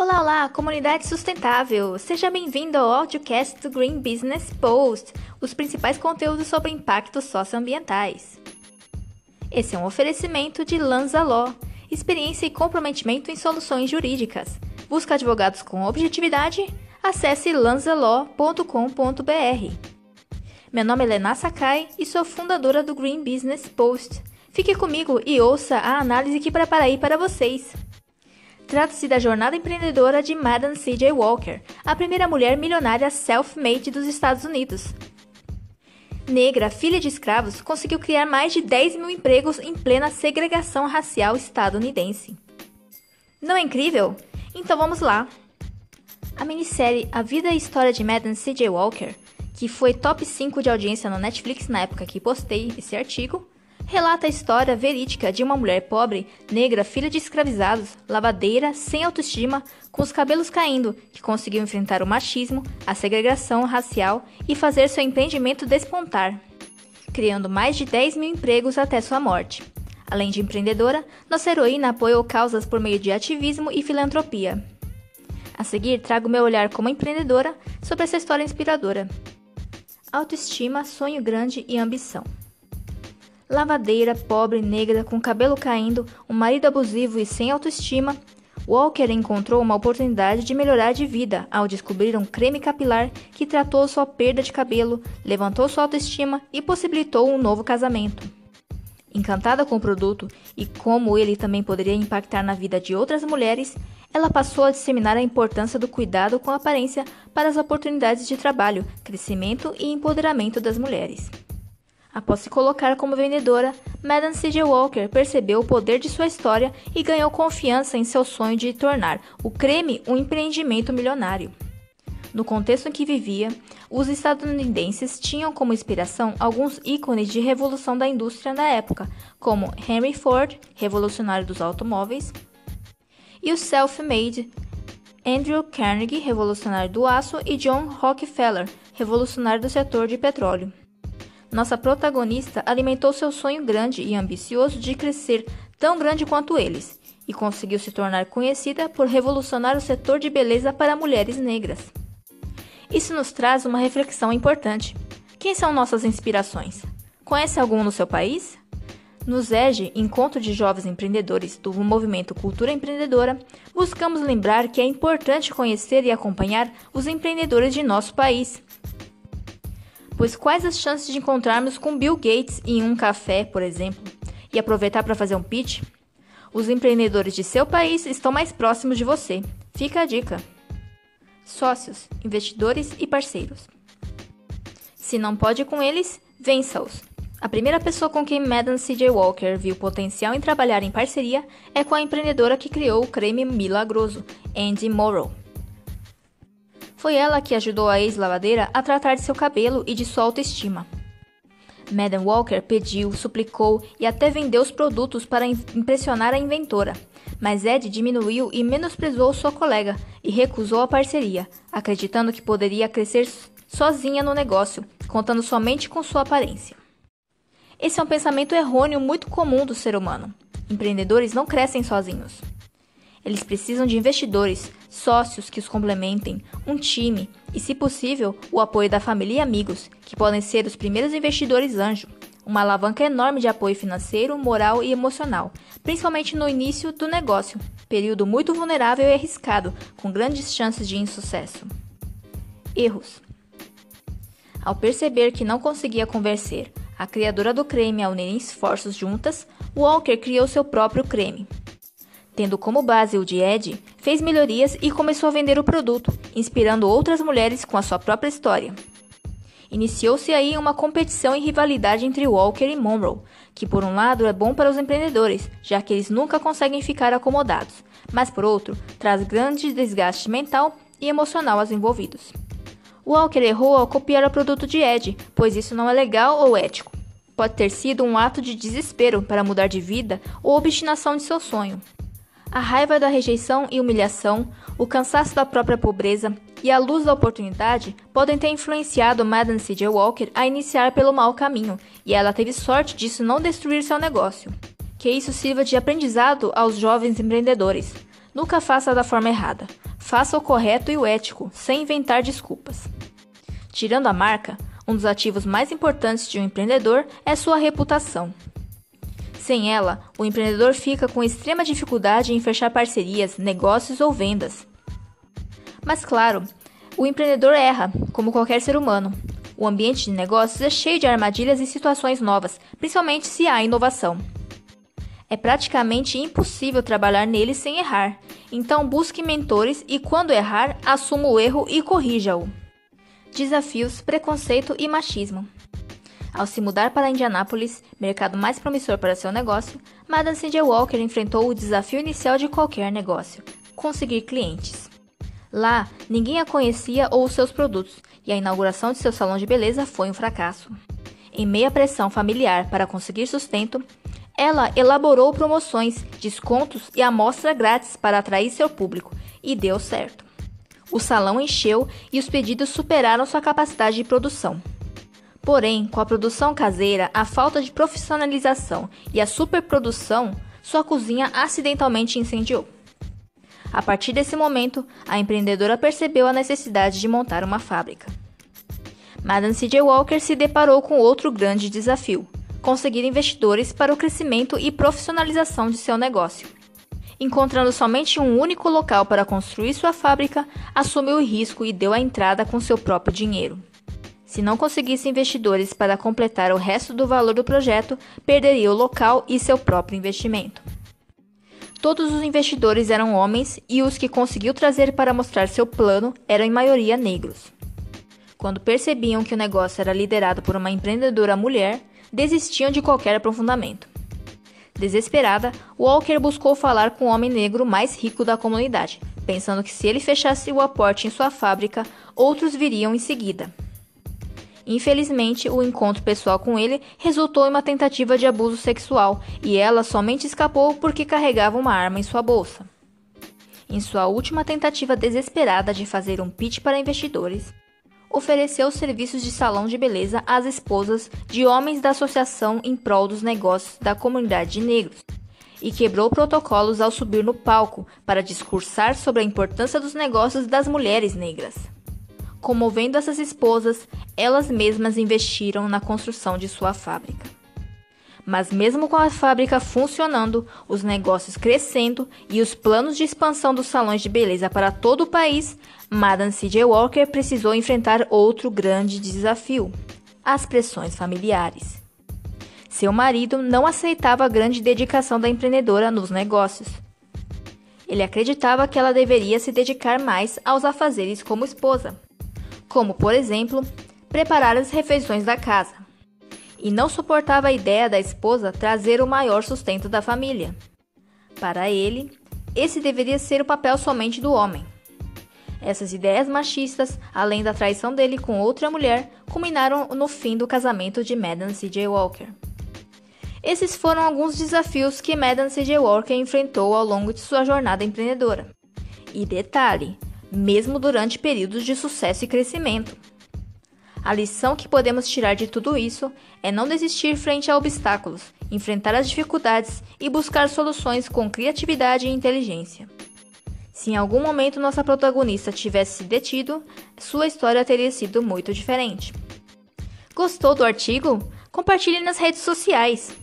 Olá, olá, comunidade sustentável! Seja bem-vindo ao audiocast do Green Business Post, os principais conteúdos sobre impactos socioambientais. Esse é um oferecimento de Lanza Law, experiência e comprometimento em soluções jurídicas. Busca advogados com objetividade? Acesse lanzalaw.com.br. Meu nome é Lena Sakai e sou fundadora do Green Business Post. Fique comigo e ouça a análise que preparei para vocês. Trata-se da jornada empreendedora de Madam C.J. Walker, a primeira mulher milionária self-made dos Estados Unidos. Negra, filha de escravos, conseguiu criar mais de 10 mil empregos em plena segregação racial estadunidense. Não é incrível? Então vamos lá! A minissérie A Vida e História de Madam C.J. Walker, que foi top 5 de audiência no Netflix na época que postei esse artigo, relata a história verídica de uma mulher pobre, negra, filha de escravizados, lavadeira, sem autoestima, com os cabelos caindo, que conseguiu enfrentar o machismo, a segregação racial e fazer seu empreendimento despontar, criando mais de 10 mil empregos até sua morte. Além de empreendedora, nossa heroína apoiou causas por meio de ativismo e filantropia. A seguir, trago meu olhar como empreendedora sobre essa história inspiradora. Autoestima, sonho grande e ambição. Lavadeira, pobre, negra, com cabelo caindo, um marido abusivo e sem autoestima, Walker encontrou uma oportunidade de melhorar de vida ao descobrir um creme capilar que tratou sua perda de cabelo, levantou sua autoestima e possibilitou um novo casamento. Encantada com o produto e como ele também poderia impactar na vida de outras mulheres, ela passou a disseminar a importância do cuidado com a aparência para as oportunidades de trabalho, crescimento e empoderamento das mulheres. Após se colocar como vendedora, Madame C.J. Walker percebeu o poder de sua história e ganhou confiança em seu sonho de tornar o creme um empreendimento milionário. No contexto em que vivia, os estadunidenses tinham como inspiração alguns ícones de revolução da indústria na época, como Henry Ford, revolucionário dos automóveis, e o self-made Andrew Carnegie, revolucionário do aço, e John Rockefeller, revolucionário do setor de petróleo. Nossa protagonista alimentou seu sonho grande e ambicioso de crescer tão grande quanto eles e conseguiu se tornar conhecida por revolucionar o setor de beleza para mulheres negras. Isso nos traz uma reflexão importante. Quem são nossas inspirações? Conhece algum no seu país? No ZEG, Encontro de Jovens Empreendedores do movimento Cultura Empreendedora, buscamos lembrar que é importante conhecer e acompanhar os empreendedores de nosso país Pois quais as chances de encontrarmos com Bill Gates em um café, por exemplo, e aproveitar para fazer um pitch? Os empreendedores de seu país estão mais próximos de você. Fica a dica. Sócios, investidores e parceiros. Se não pode com eles, vença-os. A primeira pessoa com quem Madam C.J. Walker viu potencial em trabalhar em parceria é com a empreendedora que criou o creme milagroso, Andy Morrow. Foi ela que ajudou a ex-lavadeira a tratar de seu cabelo e de sua autoestima. Madam Walker pediu, suplicou e até vendeu os produtos para impressionar a inventora, mas Ed diminuiu e menosprezou sua colega e recusou a parceria, acreditando que poderia crescer sozinha no negócio, contando somente com sua aparência. Esse é um pensamento errôneo muito comum do ser humano. Empreendedores não crescem sozinhos. Eles precisam de investidores, sócios que os complementem, um time e, se possível, o apoio da família e amigos, que podem ser os primeiros investidores anjo. Uma alavanca enorme de apoio financeiro, moral e emocional, principalmente no início do negócio, período muito vulnerável e arriscado, com grandes chances de insucesso. Erros: Ao perceber que não conseguia convencer a criadora do creme a unirem esforços juntas, Walker criou seu próprio creme, Tendo como base o de Ed, fez melhorias e começou a vender o produto, inspirando outras mulheres com a sua própria história. Iniciou-se aí uma competição e rivalidade entre Walker e Monroe, que por um lado é bom para os empreendedores, já que eles nunca conseguem ficar acomodados, mas por outro, traz grande desgaste mental e emocional aos envolvidos. Walker errou ao copiar o produto de Ed, pois isso não é legal ou ético. Pode ter sido um ato de desespero para mudar de vida ou obstinação de seu sonho. A raiva da rejeição e humilhação, o cansaço da própria pobreza e a luz da oportunidade podem ter influenciado Madame C.J. Walker a iniciar pelo mau caminho, e ela teve sorte disso não destruir seu negócio. Que isso sirva de aprendizado aos jovens empreendedores. Nunca faça da forma errada. faça o correto e o ético, sem inventar desculpas. Tirando a marca, um dos ativos mais importantes de um empreendedor é sua reputação. Sem ela, o empreendedor fica com extrema dificuldade em fechar parcerias, negócios ou vendas. Mas claro, o empreendedor erra, como qualquer ser humano. O ambiente de negócios é cheio de armadilhas e situações novas, principalmente se há inovação. É praticamente impossível trabalhar nele sem errar, então busque mentores e, quando errar, assuma o erro e corrija-o. Desafios, preconceito e machismo. Ao se mudar para Indianápolis, mercado mais promissor para seu negócio, Madame C.J. Walker enfrentou o desafio inicial de qualquer negócio: conseguir clientes. Lá, ninguém a conhecia ou os seus produtos, e a inauguração de seu salão de beleza foi um fracasso. Em meia pressão familiar para conseguir sustento, ela elaborou promoções, descontos e amostra grátis para atrair seu público, e deu certo. O salão encheu e os pedidos superaram sua capacidade de produção. Porém, com a produção caseira, a falta de profissionalização e a superprodução, sua cozinha acidentalmente incendiou. A partir desse momento, a empreendedora percebeu a necessidade de montar uma fábrica. Madame C.J. Walker se deparou com outro grande desafio: conseguir investidores para o crescimento e profissionalização de seu negócio. Encontrando somente um único local para construir sua fábrica, assumiu o risco e deu a entrada com seu próprio dinheiro. Se não conseguisse investidores para completar o resto do valor do projeto, perderia o local e seu próprio investimento. Todos os investidores eram homens e os que conseguiu trazer para mostrar seu plano eram em maioria negros. Quando percebiam que o negócio era liderado por uma empreendedora mulher, desistiam de qualquer aprofundamento. Desesperada, Walker buscou falar com o homem negro mais rico da comunidade, pensando que se ele fechasse o aporte em sua fábrica, outros viriam em seguida. Infelizmente, o encontro pessoal com ele resultou em uma tentativa de abuso sexual e ela somente escapou porque carregava uma arma em sua bolsa. Em sua última tentativa desesperada de fazer um pitch para investidores, ofereceu serviços de salão de beleza às esposas de homens da associação em prol dos negócios da comunidade de negros e quebrou protocolos ao subir no palco para discursar sobre a importância dos negócios das mulheres negras. Comovendo essas esposas, elas mesmas investiram na construção de sua fábrica. Mas, mesmo com a fábrica funcionando, os negócios crescendo e os planos de expansão dos salões de beleza para todo o país, Madame C.J. Walker precisou enfrentar outro grande desafio: as pressões familiares. Seu marido não aceitava a grande dedicação da empreendedora nos negócios. Ele acreditava que ela deveria se dedicar mais aos afazeres como esposa, como, por exemplo, preparar as refeições da casa e não suportava a ideia da esposa trazer o maior sustento da família. Para ele, esse deveria ser o papel somente do homem. Essas ideias machistas, além da traição dele com outra mulher, culminaram no fim do casamento de Madame C.J. Walker. Esses foram alguns desafios que Madame C.J. Walker enfrentou ao longo de sua jornada empreendedora. E detalhe, mesmo durante períodos de sucesso e crescimento. A lição que podemos tirar de tudo isso é não desistir frente a obstáculos, enfrentar as dificuldades e buscar soluções com criatividade e inteligência. Se em algum momento nossa protagonista tivesse se detido, sua história teria sido muito diferente. Gostou do artigo? Compartilhe nas redes sociais.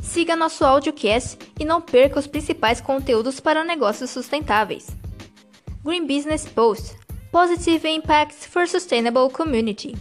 Siga nosso audiocast e não perca os principais conteúdos para negócios sustentáveis. Green Business Post Positive Impacts for Sustainable Community.